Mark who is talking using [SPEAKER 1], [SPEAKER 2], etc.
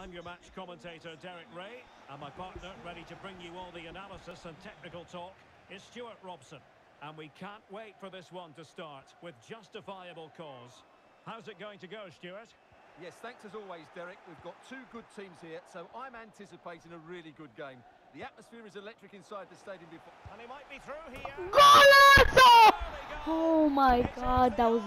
[SPEAKER 1] I'm your match commentator, Derek Ray, and my partner, ready to bring you all the analysis and technical talk, is Stuart Robson. And we can't wait for this one to start, with justifiable cause. How's it going to go, Stuart?
[SPEAKER 2] Yes, thanks as always, Derek. We've got two good teams here, so I'm anticipating a really good game. The atmosphere is electric inside the stadium before...
[SPEAKER 1] And he might be through here.
[SPEAKER 3] Golazo! Oh my god, that was